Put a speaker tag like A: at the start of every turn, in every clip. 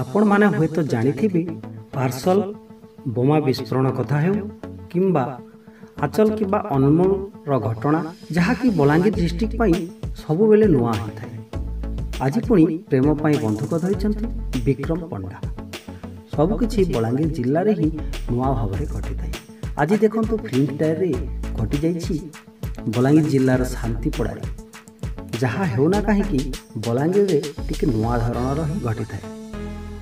A: ଆପଣମାନେ ହୁଏତ ଜାଣିଥିବେ ପାର୍ସଲ ବୋମା ବିସ୍ଫୋରଣ କଥା ହେଉ କିମ୍ବା ଆଚଲ କିମ୍ବା ଅନମୋଲର ଘଟଣା ଯାହାକି ବଲାଙ୍ଗୀର ଡିଷ୍ଟ୍ରିକ୍ଟ ପାଇଁ ସବୁବେଳେ ନୂଆ ହୋଇଥାଏ। ଆଜି ପୁଣି ପ୍ରେମ ପାଇଁ ବନ୍ଧୁକ ଧରିଛନ୍ତି ବିକ୍ରମ ପଣ୍ଡା। ସବୁକିଛି ବଲାଙ୍ଗୀର ଜିଲ୍ଲାରେ ହିଁ ନୂଆ ଭାବରେ ଘଟିଥାଏ। ଆଜି ଦେଖନ୍ତୁ ଫିଲ୍ମ ଟାୟାରରେ ଘଟିଯାଇଛି ବଲାଙ୍ଗୀର ଜିଲ୍ଲାର ଶାନ୍ତିପଡ଼ାରେ ଯାହା ହେଉନା କାହିଁକି ବଲାଙ୍ଗୀରରେ ଟିକେ ନୂଆ ଧରଣର ହିଁ ଘଟିଥାଏ।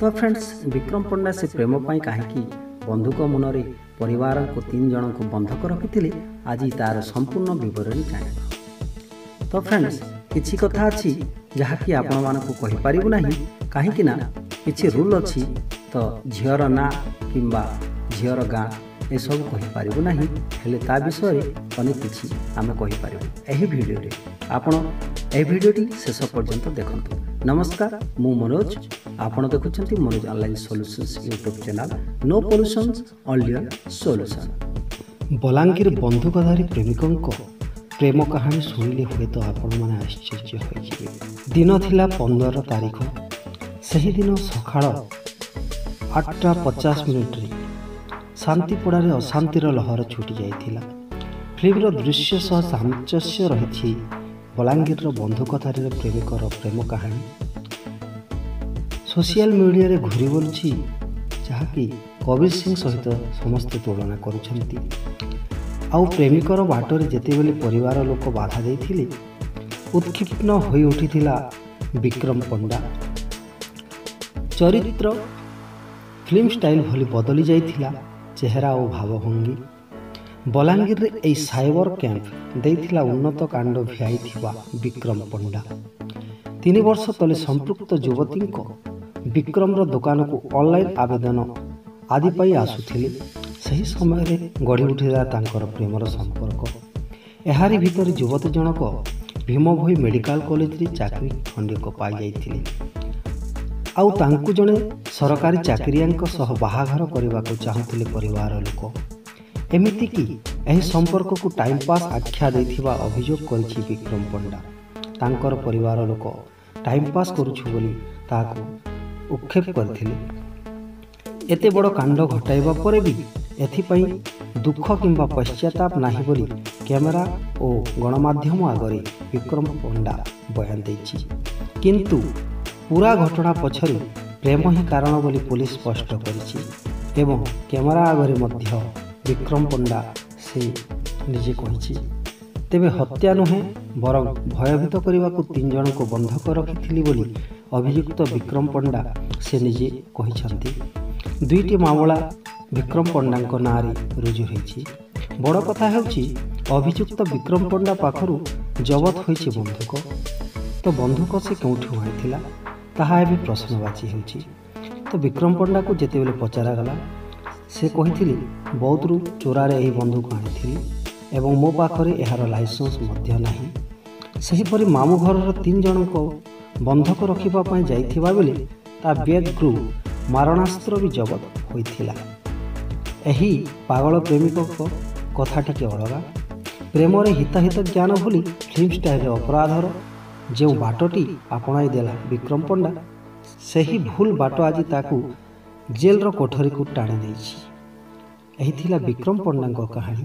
A: ତ ଫ୍ରେଣ୍ଡସ୍ ବିକ୍ରମ ପଣ୍ଡା ସେ ପ୍ରେମ ପାଇଁ କାହିଁକି ବନ୍ଧୁକ ମୁନରେ ପରିବାରକୁ ତିନି ଜଣଙ୍କୁ ବନ୍ଧକ ରଖିଥିଲେ ଆଜି ତାର ସମ୍ପୂର୍ଣ୍ଣ ବିବରଣୀ ଜାଣିବା। ତ ଫ୍ରେଣ୍ଡସ୍ କିଛି କଥା ଅଛି ଯାହାକି ଆପଣମାନଙ୍କୁ କହିପାରିବୁ ନାହିଁ କାହିଁକି ନା କିଛି ରୁଲ୍ ଅଛି ତ ଝିଅର ନାଁ କିମ୍ବା ଝିଅର ଗାଁ ଏସବୁ କହିପାରିବୁ ନାହିଁ ହେଲେ ତା ବିଷୟରେ ଅନେକ କିଛି ଆମେ କହିପାରିବୁ ଏହି ଭିଡ଼ିଓରେ। ଆପଣ ଏହି ଭିଡ଼ିଓଟି ଶେଷ ପର୍ଯ୍ୟନ୍ତ ଦେଖନ୍ତୁ। ନମସ୍କାର ମୁଁ ମନୋଜ। ଆପଣ ଦେଖୁଛନ୍ତି Manoj online solutions YouTube channel no ପଲ୍ୟୁସନ୍ସ ଅଲିଅନ୍ ସଲ୍ୟୁସନ୍ ବଲାଙ୍ଗୀର ବନ୍ଧୁକଧାରୀ ପ୍ରେମିକଙ୍କ ପ୍ରେମ କାହାଣୀ ଶୁଣିଲେ ହୁଏତ ଆପଣମାନେ ଆଶ୍ଚର୍ଯ୍ୟ ହୋଇଯିବେ। ଦିନ ଥିଲା ପନ୍ଦର ତାରିଖ। ସେହିଦିନ ସକାଳ ଆଠଟା ପଚାଶ ମିନିଟରେ ଶାନ୍ତିପଡ଼ାରେ ଅଶାନ୍ତିର ଲହର ଛୁଟି ଯାଇଥିଲା। ଫିଲ୍ମର ଦୃଶ୍ୟ ସହ ସାମଞ୍ଜସ୍ୟ ରହିଛି ବଲାଙ୍ଗୀରର ବନ୍ଧୁକଥାରୀର ପ୍ରେମିକର ପ୍ରେମ କାହାଣୀ। ସୋସିଆଲ ମିଡ଼ିଆରେ ଘୁରି ବୁଲୁଛି ଯାହାକି କବିର ସିଂ ସହିତ ସମସ୍ତେ ତୁଳନା କରୁଛନ୍ତି। ଆଉ ପ୍ରେମିକର ବାଟରେ ଯେତେବେଳେ ପରିବାର ଲୋକ ବାଧା ଦେଇଥିଲେ ଉତ୍କ୍ଷିପ୍ନ ହୋଇ ଉଠିଥିଲା ବିକ୍ରମ ପଣ୍ଡା। ଚରିତ୍ର ଫିଲ୍ମ ଷ୍ଟାଇଲ ଭଳି ବଦଳି ଯାଇଥିଲା ଚେହେରା ଓ ଭାବଭଙ୍ଗୀ। ବଲାଙ୍ଗୀରରେ ଏହି ସାଇବର କ୍ୟାମ୍ପ ଦେଇଥିଲା ଉନ୍ନତ କାଣ୍ଡ ଭିଆଇଥିବା ବିକ୍ରମ ପଣ୍ଡା। ତିନି ବର୍ଷ ତଳେ ସମ୍ପୃକ୍ତ ଯୁବତୀଙ୍କ ବିକ୍ରମର ଦୋକାନକୁ ଅନଲାଇନ୍ ଆବେଦନ ଆଦି ପାଇଁ ଆସୁଥିଲେ। ସେହି ସମୟରେ ଗଢ଼ି ଉଠିଥିଲା ତାଙ୍କର ପ୍ରେମର ସମ୍ପର୍କ। ଏହାରି ଭିତରେ ଯୁବତୀ ଜଣକ ଭୀମଭୋଇ ମେଡ଼ିକାଲ କଲେଜରେ ଚାକିରି ଖଣ୍ଡିକ ପାଇଯାଇଥିଲେ। ଆଉ ତାଙ୍କୁ ଜଣେ ସରକାରୀ ଚାକିରିଆଙ୍କ ସହ ବାହାଘର କରିବାକୁ ଚାହୁଁଥିଲେ ପରିବାର ଲୋକ। ଏମିତିକି ଏହି ସମ୍ପର୍କକୁ ଟାଇମ୍ ପାସ୍ ଆଖ୍ୟା ଦେଇଥିବା ଅଭିଯୋଗ କରିଛି ବିକ୍ରମ ପଣ୍ଡା। ତାଙ୍କର ପରିବାର ଲୋକ ଟାଇମ୍ ପାସ୍ କରୁଛୁ ବୋଲି ତାହାକୁ ଉକ୍ଷେପ କରିଥିଲେ। ଏତେ ବଡ଼ କାଣ୍ଡ ଘଟାଇବା ପରେ ବି ଏଥିପାଇଁ ଦୁଃଖ କିମ୍ବା ପଶ୍ଚାତାପ ନାହିଁ ବୋଲି କ୍ୟାମେରା ଓ ଗଣମାଧ୍ୟମ ଆଗରେ ବିକ୍ରମ ପଣ୍ଡା ବୟାନ ଦେଇଛି। କିନ୍ତୁ ପୁରା ଘଟଣା ପଛରେ ପ୍ରେମ ହିଁ କାରଣ ବୋଲି ପୋଲିସ ସ୍ପଷ୍ଟ କରିଛି ଏବଂ କ୍ୟାମେରା ଆଗରେ ମଧ୍ୟ ବିକ୍ରମ ପଣ୍ଡା ସେ ନିଜେ କହିଛି। ତେବେ ହତ୍ୟା ନୁହେଁ ବରଂ ଭୟଭୀତ କରିବାକୁ ତିନି ଜଣଙ୍କୁ ବନ୍ଧକ ରଖିଥିଲି ବୋଲି ଅଭିଯୁକ୍ତ ବିକ୍ରମ ପଣ୍ଡା ସେ ନିଜେ କହିଛନ୍ତି। ଦୁଇଟି ମାମଲା ବିକ୍ରମ ପଣ୍ଡାଙ୍କ ନାଁରେ ରୁଜୁ ହୋଇଛି। ବଡ଼ କଥା ହେଉଛି ଅଭିଯୁକ୍ତ ବିକ୍ରମ ପଣ୍ଡା ପାଖରୁ ଜବତ ହୋଇଛି ବନ୍ଧୁକ। ତ ବନ୍ଧୁକ ସେ କେଉଁଠୁ ଆଣିଥିଲା ତାହା ଏବେ ପ୍ରଶ୍ନବାଚୀ ହେଉଛି। ତ ବିକ୍ରମ ପଣ୍ଡାକୁ ଯେତେବେଳେ ପଚରାଗଲା ସେ କହିଥିଲେ ବୌଦ୍ଧରୁ ଚୋରାରେ ଏହି ବନ୍ଧୁକ ଆଣିଥିଲି ଏବଂ ମୋ ପାଖରେ ଏହାର ଲାଇସେନ୍ସ ମଧ୍ୟ ନାହିଁ। ସେହିପରି ମାମୁଁ ଘରର ତିନି ଜଣଙ୍କ ବନ୍ଧକ ରଖିବା ପାଇଁ ଯାଇଥିବା ବେଳେ ତା ବ୍ୟାଗ୍ରୁ ମାରଣାସ୍ତ୍ର ବି ଜବତ ହୋଇଥିଲା। ଏହି ପାଗଳ ପ୍ରେମିକଙ୍କ କଥା ଟିକେ ଅଲଗା ପ୍ରେମରେ ହିତାହିତ ଜ୍ଞାନ ଭୁଲି ଫିଲ୍ମ ଷ୍ଟାଇଲରେ ଅପରାଧର ଯେଉଁ ବାଟଟି ଆପଣାଇ ଦେଲା ବିକ୍ରମ ପଣ୍ଡା ସେହି ଭୁଲ ବାଟ ଆଜି ତାକୁ ଜେଲର କୋଠରୀକୁ ଟାଣି ନେଇଛି ଏହି ଥିଲା ବିକ୍ରମ ପଣ୍ଡାଙ୍କ କାହାଣୀ।